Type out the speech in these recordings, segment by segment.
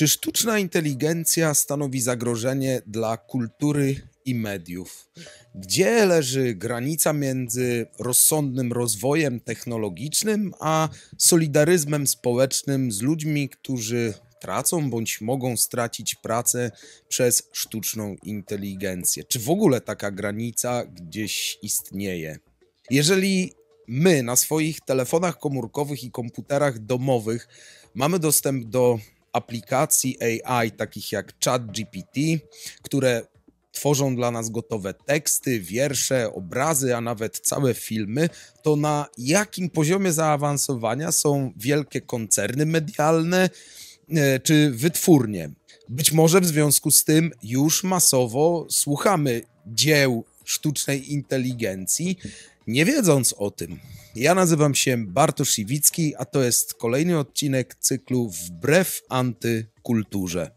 Czy sztuczna inteligencja stanowi zagrożenie dla kultury i mediów? Gdzie leży granica między rozsądnym rozwojem technologicznym a solidaryzmem społecznym z ludźmi, którzy tracą bądź mogą stracić pracę przez sztuczną inteligencję? Czy w ogóle taka granica gdzieś istnieje? Jeżeli my na swoich telefonach komórkowych i komputerach domowych mamy dostęp do aplikacji AI, takich jak ChatGPT, które tworzą dla nas gotowe teksty, wiersze, obrazy, a nawet całe filmy, to na jakim poziomie zaawansowania są wielkie koncerny medialne e, czy wytwórnie? Być może w związku z tym już masowo słuchamy dzieł sztucznej inteligencji, nie wiedząc o tym. Ja nazywam się Bartosz Iwicki, a to jest kolejny odcinek cyklu Wbrew antykulturze.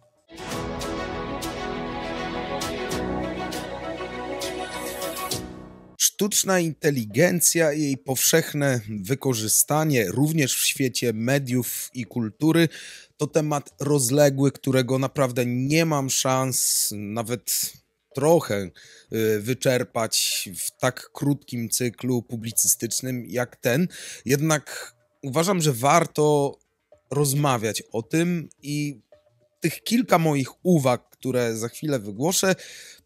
Sztuczna inteligencja i jej powszechne wykorzystanie również w świecie mediów i kultury to temat rozległy, którego naprawdę nie mam szans nawet trochę y, wyczerpać w tak krótkim cyklu publicystycznym jak ten. Jednak uważam, że warto rozmawiać o tym i tych kilka moich uwag, które za chwilę wygłoszę,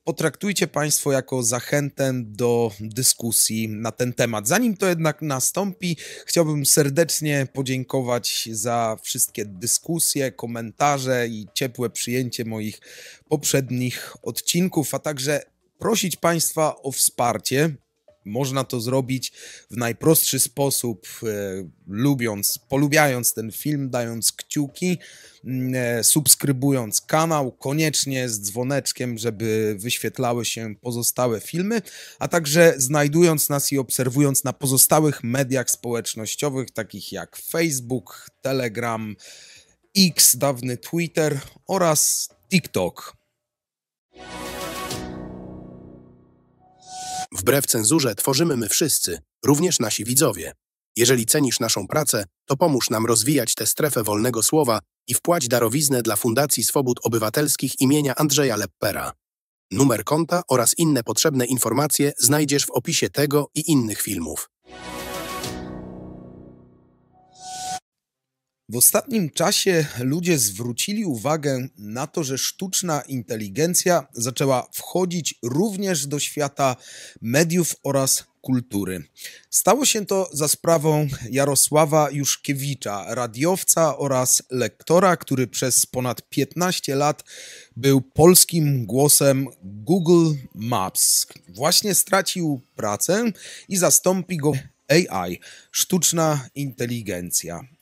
potraktujcie Państwo jako zachętę do dyskusji na ten temat. Zanim to jednak nastąpi, chciałbym serdecznie podziękować za wszystkie dyskusje, komentarze i ciepłe przyjęcie moich poprzednich odcinków, a także prosić Państwa o wsparcie. Można to zrobić w najprostszy sposób, e, lubiąc, polubiając ten film, dając kciuki, mm, e, subskrybując kanał, koniecznie z dzwoneczkiem, żeby wyświetlały się pozostałe filmy, a także znajdując nas i obserwując na pozostałych mediach społecznościowych, takich jak Facebook, Telegram, X, dawny Twitter oraz TikTok. Wbrew cenzurze tworzymy my wszyscy, również nasi widzowie. Jeżeli cenisz naszą pracę, to pomóż nam rozwijać tę strefę wolnego słowa i wpłać darowiznę dla Fundacji Swobód Obywatelskich imienia Andrzeja Leppera. Numer konta oraz inne potrzebne informacje znajdziesz w opisie tego i innych filmów. W ostatnim czasie ludzie zwrócili uwagę na to, że sztuczna inteligencja zaczęła wchodzić również do świata mediów oraz kultury. Stało się to za sprawą Jarosława Juszkiewicza, radiowca oraz lektora, który przez ponad 15 lat był polskim głosem Google Maps. Właśnie stracił pracę i zastąpi go AI, sztuczna inteligencja.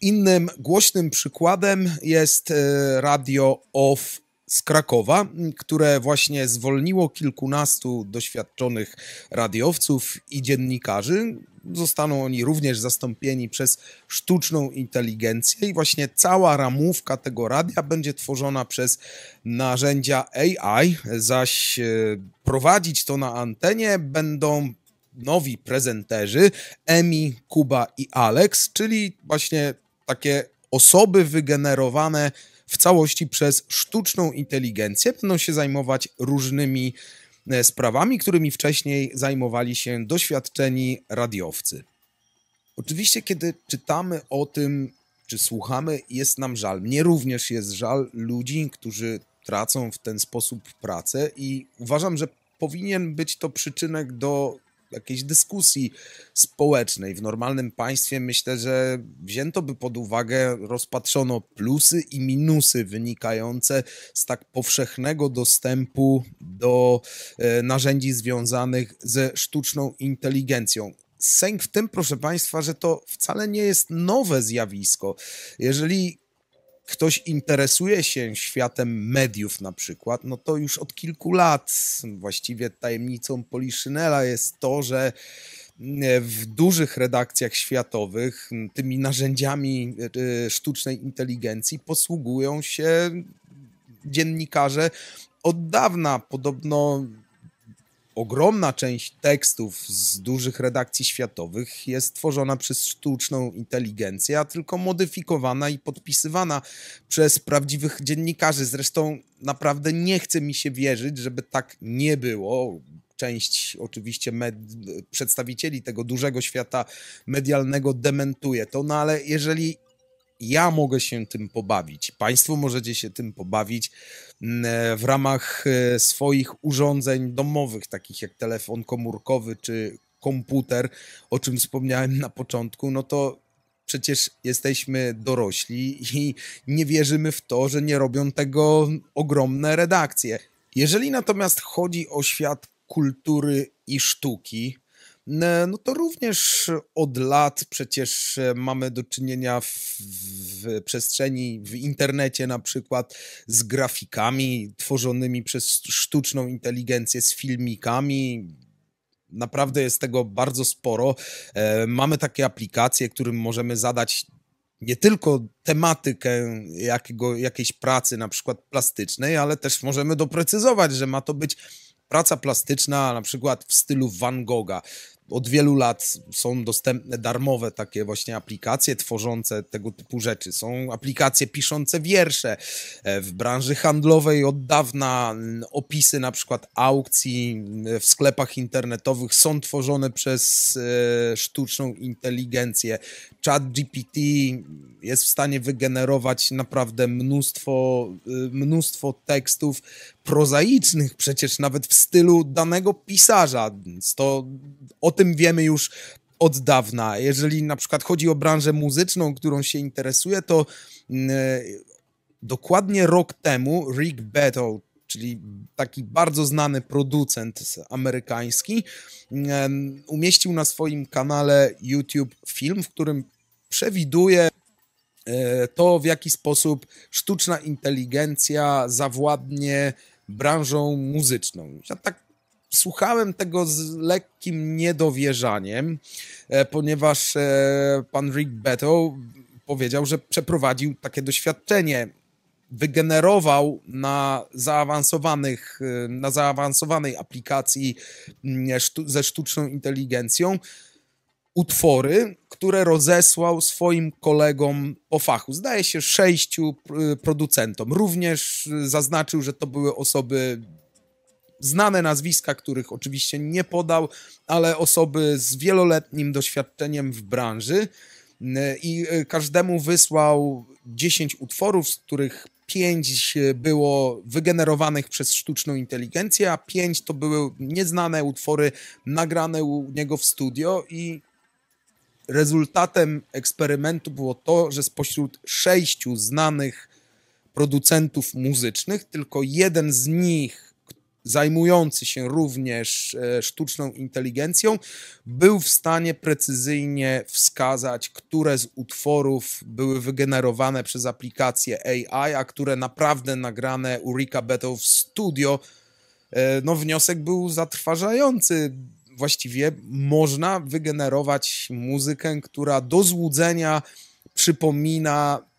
Innym głośnym przykładem jest e, radio OFF z Krakowa, które właśnie zwolniło kilkunastu doświadczonych radiowców i dziennikarzy. Zostaną oni również zastąpieni przez sztuczną inteligencję i właśnie cała ramówka tego radia będzie tworzona przez narzędzia AI, zaś e, prowadzić to na antenie będą nowi prezenterzy, Emi, Kuba i Alex, czyli właśnie takie osoby wygenerowane w całości przez sztuczną inteligencję. Będą się zajmować różnymi e, sprawami, którymi wcześniej zajmowali się doświadczeni radiowcy. Oczywiście, kiedy czytamy o tym, czy słuchamy, jest nam żal. Mnie również jest żal ludzi, którzy tracą w ten sposób pracę i uważam, że powinien być to przyczynek do jakiejś dyskusji społecznej. W normalnym państwie myślę, że wzięto by pod uwagę, rozpatrzono plusy i minusy wynikające z tak powszechnego dostępu do e, narzędzi związanych ze sztuczną inteligencją. Sęk w tym, proszę Państwa, że to wcale nie jest nowe zjawisko. Jeżeli ktoś interesuje się światem mediów na przykład, no to już od kilku lat właściwie tajemnicą Poliszynela jest to, że mm, w dużych redakcjach światowych tymi narzędziami e, sztucznej inteligencji posługują się dziennikarze od dawna. Podobno ogromna część tekstów z dużych redakcji światowych jest tworzona przez sztuczną inteligencję, a tylko modyfikowana i podpisywana przez prawdziwych dziennikarzy. Zresztą naprawdę nie chce mi się wierzyć, żeby tak nie było część oczywiście med, przedstawicieli tego dużego świata medialnego dementuje to, no ale jeżeli ja mogę się tym pobawić, Państwo możecie się tym pobawić mm, e, w ramach e, swoich urządzeń domowych, takich jak telefon komórkowy czy komputer, o czym wspomniałem na początku, no to przecież jesteśmy dorośli i nie wierzymy w to, że nie robią tego ogromne redakcje. Jeżeli natomiast chodzi o świat kultury i sztuki, no to również od lat przecież mamy do czynienia w, w, przestrzeni, w internecie na przykład z grafikami tworzonymi przez sztuczną inteligencję, z filmikami. Naprawdę jest tego bardzo sporo. E, mamy takie aplikacje, którym możemy zadać nie tylko tematykę jakiego, jakiejś pracy, na przykład plastycznej, ale też możemy doprecyzować, że ma to być praca plastyczna, na przykład w stylu Van Gogha. Od wielu lat są dostępne darmowe takie właśnie aplikacje tworzące tego typu rzeczy. Są aplikacje piszące wiersze. E, w branży handlowej od dawna opisy na przykład aukcji w sklepach internetowych są tworzone przez e, sztuczną inteligencję. Chat GPT jest w stanie wygenerować naprawdę mnóstwo, e, mnóstwo tekstów prozaicznych, przecież nawet w stylu danego pisarza. To o tym wiemy już od dawna. Jeżeli na przykład chodzi o branżę muzyczną, którą się interesuje, to mm, e, dokładnie rok temu Rick Beato, czyli taki bardzo znany producent amerykański, mm, umieścił na swoim kanale YouTube film, w którym przewiduje e, to, w jaki sposób sztuczna inteligencja zawładnie branżą muzyczną. Ja tak słuchałem tego z lekkim niedowierzaniem, e, ponieważ e, pan Rick Beto powiedział, że przeprowadził takie doświadczenie. Wygenerował na zaawansowanych, e, na zaawansowanej aplikacji mm, ze sztuczną inteligencją utwory, które rozesłał swoim kolegom po fachu. Zdaje się sześciu producentom. Również zaznaczył, że to były osoby znane nazwiska, których oczywiście nie podał, ale osoby z wieloletnim doświadczeniem w branży i każdemu wysłał 10 utworów, z których 5 było wygenerowanych przez sztuczną inteligencję, a 5 to były nieznane utwory nagrane u niego w studio i rezultatem eksperymentu było to, że spośród sześciu znanych producentów muzycznych, tylko jeden z nich, zajmujący się również e, sztuczną inteligencją, był w stanie precyzyjnie wskazać, które z utworów były wygenerowane przez aplikację AI, a które naprawdę nagrane Urika Battle w studio. E, no, wniosek był zatrważający właściwie można wygenerować muzykę, która do złudzenia przypomina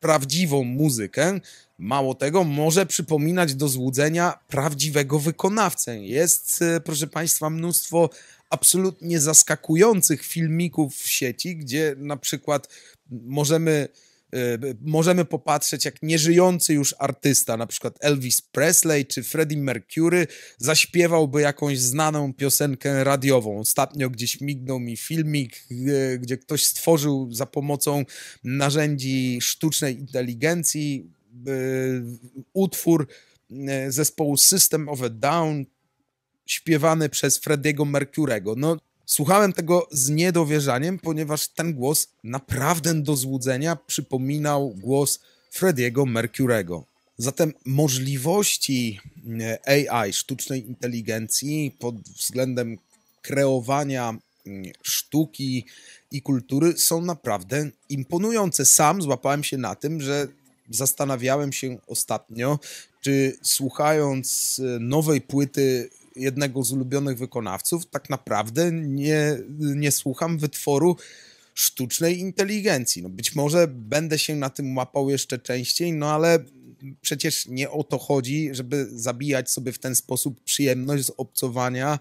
prawdziwą muzykę. Mało tego, może przypominać do złudzenia prawdziwego wykonawcę. Jest, e, proszę Państwa, mnóstwo absolutnie zaskakujących filmików w sieci, gdzie na przykład możemy możemy popatrzeć, jak nieżyjący już artysta, na przykład Elvis Presley czy Freddie Mercury, zaśpiewałby jakąś znaną piosenkę radiową. Ostatnio gdzieś mignął mi filmik, y, gdzie ktoś stworzył za pomocą narzędzi sztucznej inteligencji y, utwór zespołu System of a Down śpiewany przez Frediego Mercurego. No, Słuchałem tego z niedowierzaniem, ponieważ ten głos naprawdę do złudzenia przypominał głos Frediego Mercurego. Zatem możliwości e, AI, sztucznej inteligencji pod względem kreowania mm, sztuki i kultury są naprawdę imponujące. Sam złapałem się na tym, że zastanawiałem się ostatnio, czy słuchając e, nowej płyty jednego z ulubionych wykonawców, tak naprawdę nie, nie słucham wytworu sztucznej inteligencji. No być może będę się na tym łapał jeszcze częściej, no ale przecież nie o to chodzi, żeby zabijać sobie w ten sposób przyjemność z obcowania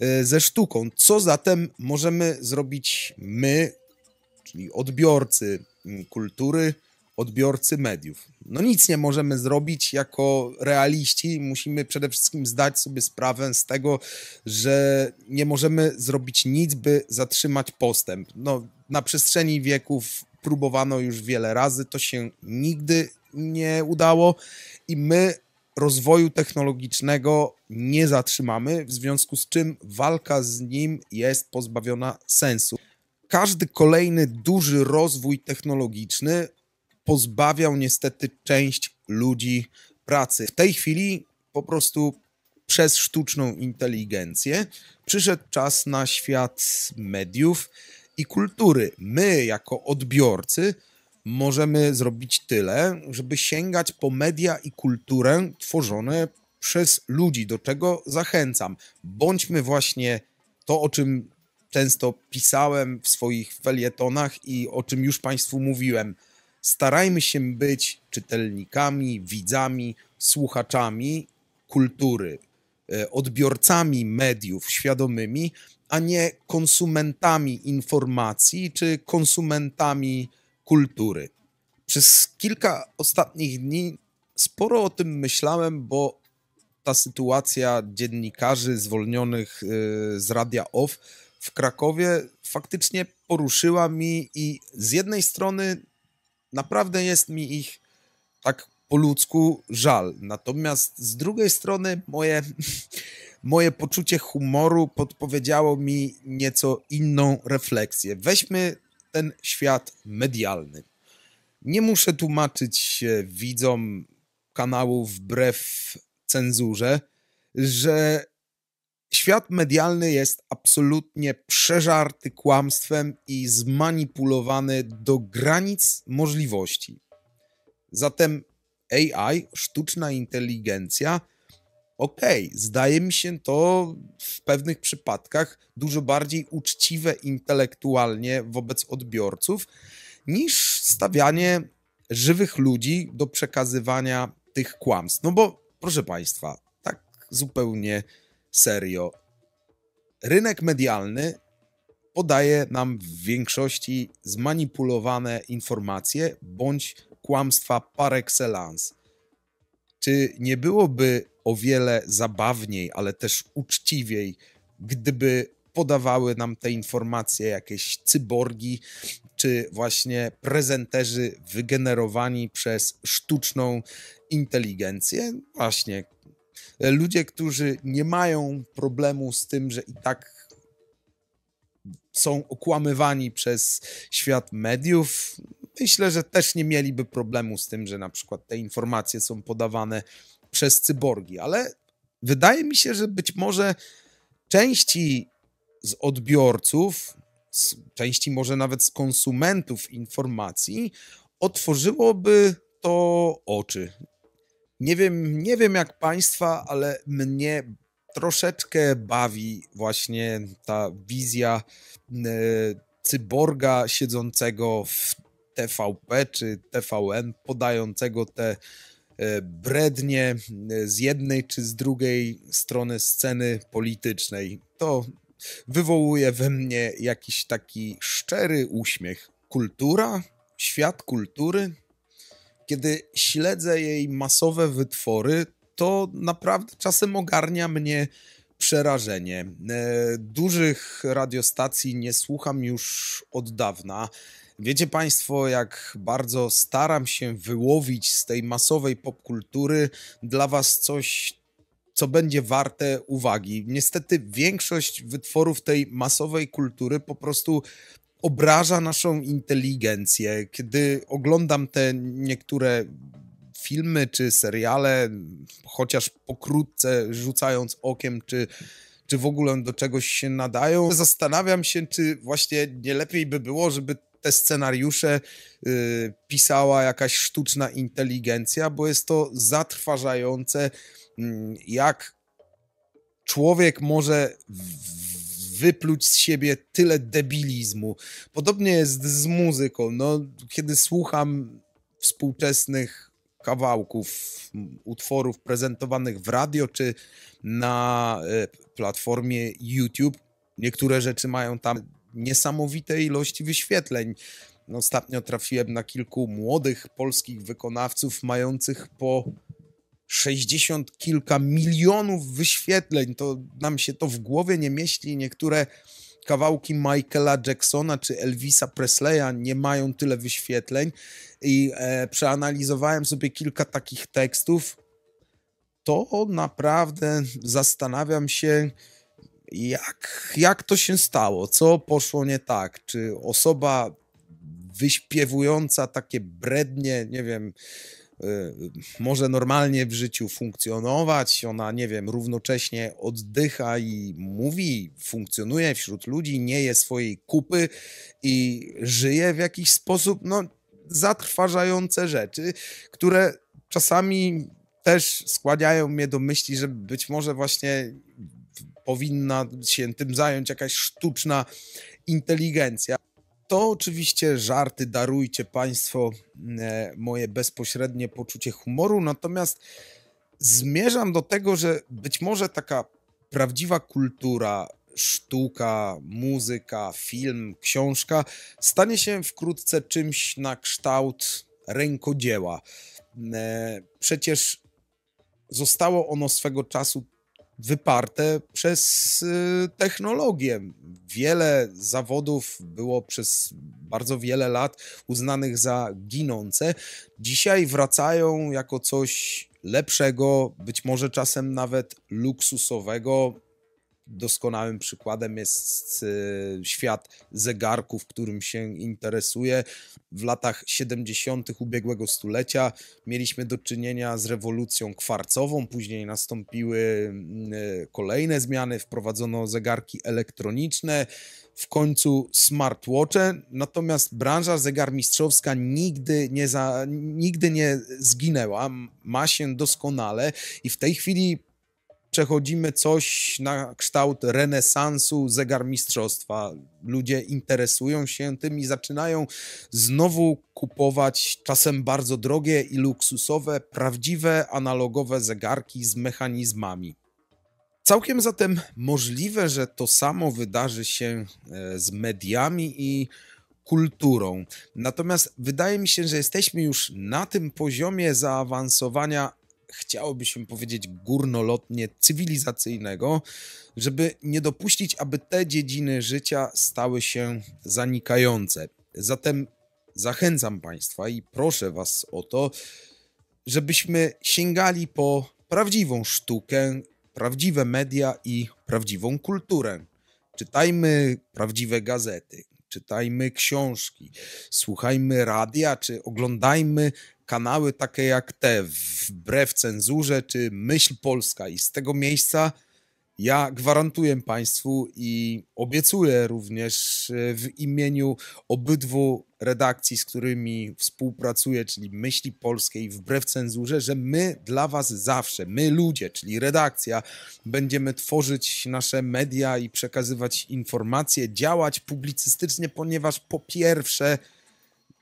e, ze sztuką. Co zatem możemy zrobić my, czyli odbiorcy kultury, odbiorcy mediów. No nic nie możemy zrobić jako realiści. Musimy przede wszystkim zdać sobie sprawę z tego, że nie możemy zrobić nic, by zatrzymać postęp. No, na przestrzeni wieków próbowano już wiele razy, to się nigdy nie udało i my rozwoju technologicznego nie zatrzymamy, w związku z czym walka z nim jest pozbawiona sensu. Każdy kolejny duży rozwój technologiczny pozbawiał niestety część ludzi pracy. W tej chwili po prostu przez sztuczną inteligencję przyszedł czas na świat mediów i kultury. My, jako odbiorcy, możemy zrobić tyle, żeby sięgać po media i kulturę tworzone przez ludzi, do czego zachęcam. Bądźmy właśnie to, o czym często pisałem w swoich felietonach i o czym już Państwu mówiłem starajmy się być czytelnikami, widzami, słuchaczami kultury, e, odbiorcami mediów świadomymi, a nie konsumentami informacji czy konsumentami kultury. Przez kilka ostatnich dni sporo o tym myślałem, bo ta sytuacja dziennikarzy zwolnionych e, z Radia OFF w Krakowie faktycznie poruszyła mi i z jednej strony naprawdę jest mi ich tak po ludzku żal. Natomiast z drugiej strony moje, moje poczucie humoru podpowiedziało mi nieco inną refleksję. Weźmy ten świat medialny. Nie muszę tłumaczyć widzom kanału wbrew cenzurze, że Świat medialny jest absolutnie przeżarty kłamstwem i zmanipulowany do granic możliwości. Zatem AI, sztuczna inteligencja, okej, okay, zdaje mi się to w pewnych przypadkach dużo bardziej uczciwe intelektualnie wobec odbiorców niż stawianie żywych ludzi do przekazywania tych kłamstw. No bo, proszę Państwa, tak zupełnie serio. Rynek medialny podaje nam w większości zmanipulowane informacje bądź kłamstwa par excellence. Czy nie byłoby o wiele zabawniej, ale też uczciwiej, gdyby podawały nam te informacje jakieś cyborgi, czy właśnie prezenterzy wygenerowani przez sztuczną inteligencję? Właśnie, ludzie, którzy nie mają problemu z tym, że i tak są okłamywani przez świat mediów, myślę, że też nie mieliby problemu z tym, że na przykład te informacje są podawane przez cyborgi, ale wydaje mi się, że być może części z odbiorców, z części może nawet z konsumentów informacji, otworzyłoby to oczy. Nie wiem, nie wiem jak Państwa, ale mnie troszeczkę bawi właśnie ta wizja e, cyborga siedzącego w TVP czy TVN, podającego te e, brednie e, z jednej czy z drugiej strony sceny politycznej. To wywołuje we mnie jakiś taki szczery uśmiech. Kultura, świat kultury, kiedy śledzę jej masowe wytwory, to naprawdę czasem ogarnia mnie przerażenie. E, dużych radiostacji nie słucham już od dawna. Wiecie Państwo, jak bardzo staram się wyłowić z tej masowej popkultury dla Was coś, co będzie warte uwagi. Niestety, większość wytworów tej masowej kultury po prostu obraża naszą inteligencję. Kiedy oglądam te niektóre filmy czy seriale, chociaż pokrótce rzucając okiem, czy, czy w ogóle do czegoś się nadają, zastanawiam się, czy właśnie nie lepiej by było, żeby te scenariusze y, pisała jakaś sztuczna inteligencja, bo jest to zatrważające, y, jak człowiek może w, wypluć z siebie tyle debilizmu. Podobnie jest z muzyką. No, kiedy słucham współczesnych kawałków, utworów prezentowanych w radio czy na e, platformie YouTube. Niektóre rzeczy mają tam niesamowite ilości wyświetleń. Ostatnio trafiłem na kilku młodych polskich wykonawców mających po 60 kilka milionów wyświetleń. To nam się to w głowie nie mieści. Niektóre kawałki Michaela Jacksona czy Elvisa Presleya nie mają tyle wyświetleń i e, przeanalizowałem sobie kilka takich tekstów, to naprawdę zastanawiam się, jak, jak to się stało, co poszło nie tak, czy osoba wyśpiewująca takie brednie, nie wiem, może normalnie w życiu funkcjonować, ona, nie wiem, równocześnie oddycha i mówi, funkcjonuje wśród ludzi, nie je swojej kupy i żyje w jakiś sposób, no, zatrważające rzeczy, które czasami też skłaniają mnie do myśli, że być może właśnie powinna się tym zająć jakaś sztuczna inteligencja. To oczywiście żarty, darujcie Państwo e, moje bezpośrednie poczucie humoru, natomiast zmierzam do tego, że być może taka prawdziwa kultura, sztuka, muzyka, film, książka stanie się wkrótce czymś na kształt rękodzieła. E, przecież zostało ono swego czasu wyparte przez y, technologię. Wiele zawodów było przez bardzo wiele lat uznanych za ginące. Dzisiaj wracają jako coś lepszego, być może czasem nawet luksusowego. Doskonałym przykładem jest y, świat zegarków, którym się interesuje. W latach 70. ubiegłego stulecia mieliśmy do czynienia z rewolucją kwarcową, później nastąpiły y, kolejne zmiany, wprowadzono zegarki elektroniczne, w końcu smartwatche, natomiast branża zegarmistrzowska nigdy nie, za, nigdy nie zginęła, ma się doskonale i w tej chwili przechodzimy coś na kształt renesansu zegarmistrzostwa. Ludzie interesują się tym i zaczynają znowu kupować czasem bardzo drogie i luksusowe, prawdziwe analogowe zegarki z mechanizmami. Całkiem zatem możliwe, że to samo wydarzy się e, z mediami i kulturą. Natomiast wydaje mi się, że jesteśmy już na tym poziomie zaawansowania chciałoby się powiedzieć górnolotnie cywilizacyjnego, żeby nie dopuścić, aby te dziedziny życia stały się zanikające. Zatem zachęcam Państwa i proszę Was o to, żebyśmy sięgali po prawdziwą sztukę, prawdziwe media i prawdziwą kulturę. Czytajmy prawdziwe gazety, czytajmy książki, słuchajmy radia, czy oglądajmy kanały takie jak te, wbrew cenzurze, czy Myśl Polska. I z tego miejsca ja gwarantuję Państwu i obiecuję również e, w imieniu obydwu redakcji, z którymi współpracuję, czyli Myśli Polskiej wbrew cenzurze, że my dla Was zawsze, my ludzie, czyli redakcja, będziemy tworzyć nasze media i przekazywać informacje, działać publicystycznie, ponieważ po pierwsze,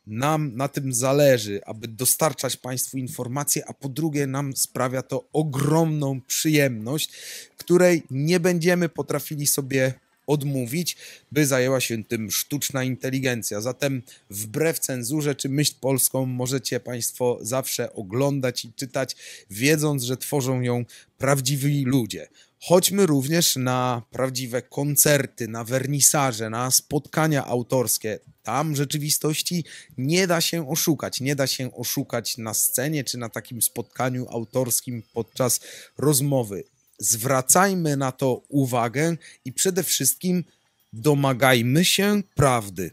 nam na tym zależy, aby dostarczać Państwu informacje, a po drugie, nam sprawia to ogromną przyjemność, której nie będziemy potrafili sobie odmówić, by zajęła się tym sztuczna inteligencja. Zatem wbrew cenzurze czy myśl polską możecie Państwo zawsze oglądać i czytać, wiedząc, że tworzą ją prawdziwi ludzie. Chodźmy również na prawdziwe koncerty, na wernisaże, na spotkania autorskie. Tam rzeczywistości nie da się oszukać. Nie da się oszukać na scenie czy na takim spotkaniu autorskim podczas rozmowy. Zwracajmy na to uwagę i przede wszystkim domagajmy się prawdy.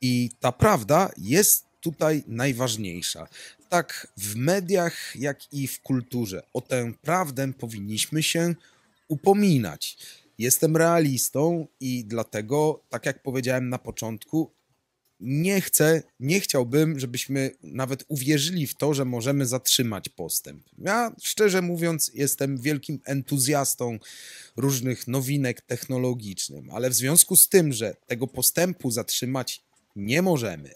I ta prawda jest tutaj najważniejsza. Tak w mediach, jak i w kulturze. O tę prawdę powinniśmy się upominać. Jestem realistą i dlatego, tak jak powiedziałem na początku, nie chcę, nie chciałbym, żebyśmy nawet uwierzyli w to, że możemy zatrzymać postęp. Ja, szczerze mówiąc, jestem wielkim entuzjastą różnych nowinek technologicznych, ale w związku z tym, że tego postępu zatrzymać nie możemy,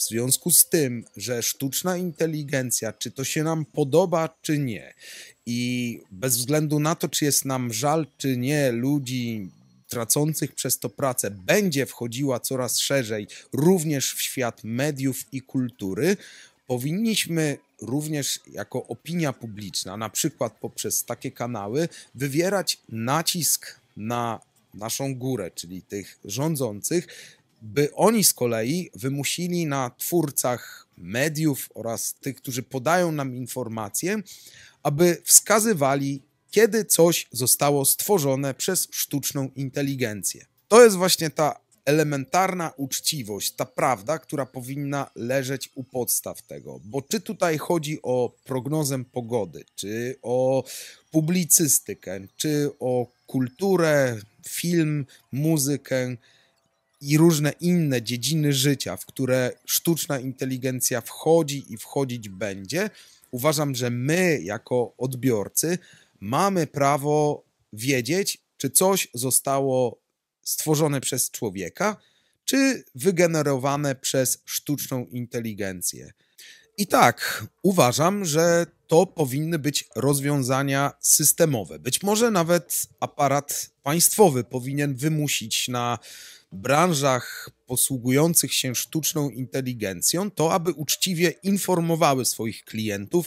w związku z tym, że sztuczna inteligencja, czy to się nam podoba, czy nie, i bez względu na to, czy jest nam żal, czy nie, ludzi tracących przez to pracę, będzie wchodziła coraz szerzej również w świat mediów i kultury, powinniśmy również jako opinia publiczna, na przykład poprzez takie kanały, wywierać nacisk na naszą górę, czyli tych rządzących, by oni z kolei wymusili na twórcach mediów oraz tych, którzy podają nam informacje, aby wskazywali, kiedy coś zostało stworzone przez sztuczną inteligencję. To jest właśnie ta elementarna uczciwość, ta prawda, która powinna leżeć u podstaw tego. Bo czy tutaj chodzi o prognozę pogody, czy o publicystykę, czy o kulturę, film, muzykę i różne inne dziedziny życia, w które sztuczna inteligencja wchodzi i wchodzić będzie, uważam, że my, jako odbiorcy, mamy prawo wiedzieć, czy coś zostało stworzone przez człowieka, czy wygenerowane przez sztuczną inteligencję. I tak, uważam, że to powinny być rozwiązania systemowe. Być może nawet aparat państwowy powinien wymusić na branżach posługujących się sztuczną inteligencją to, aby uczciwie informowały swoich klientów,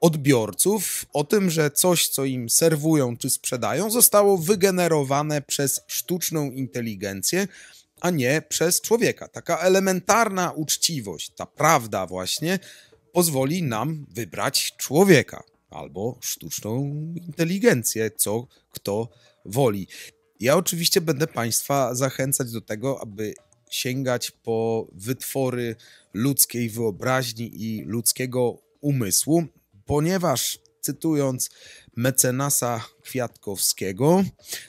odbiorców o tym, że coś, co im serwują czy sprzedają, zostało wygenerowane przez sztuczną inteligencję, a nie przez człowieka. Taka elementarna uczciwość, ta prawda właśnie pozwoli nam wybrać człowieka albo sztuczną inteligencję, co kto woli. Ja oczywiście będę Państwa zachęcać do tego, aby sięgać po wytwory ludzkiej wyobraźni i ludzkiego umysłu, ponieważ cytując mecenasa Kwiatkowskiego,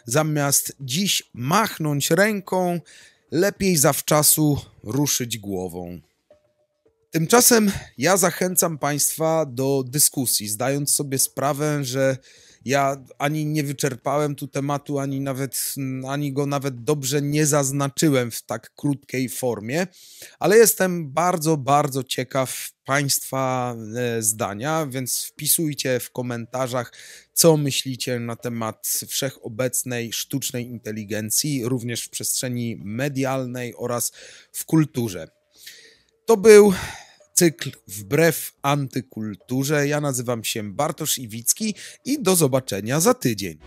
zamiast dziś machnąć ręką, lepiej zawczasu ruszyć głową. Tymczasem ja zachęcam Państwa do dyskusji, zdając sobie sprawę, że ja ani nie wyczerpałem tu tematu, ani nawet, ani go nawet dobrze nie zaznaczyłem w tak krótkiej formie, ale jestem bardzo, bardzo ciekaw Państwa e, zdania, więc wpisujcie w komentarzach, co myślicie na temat wszechobecnej sztucznej inteligencji, również w przestrzeni medialnej oraz w kulturze. To był cykl Wbrew Antykulturze. Ja nazywam się Bartosz Iwicki i do zobaczenia za tydzień.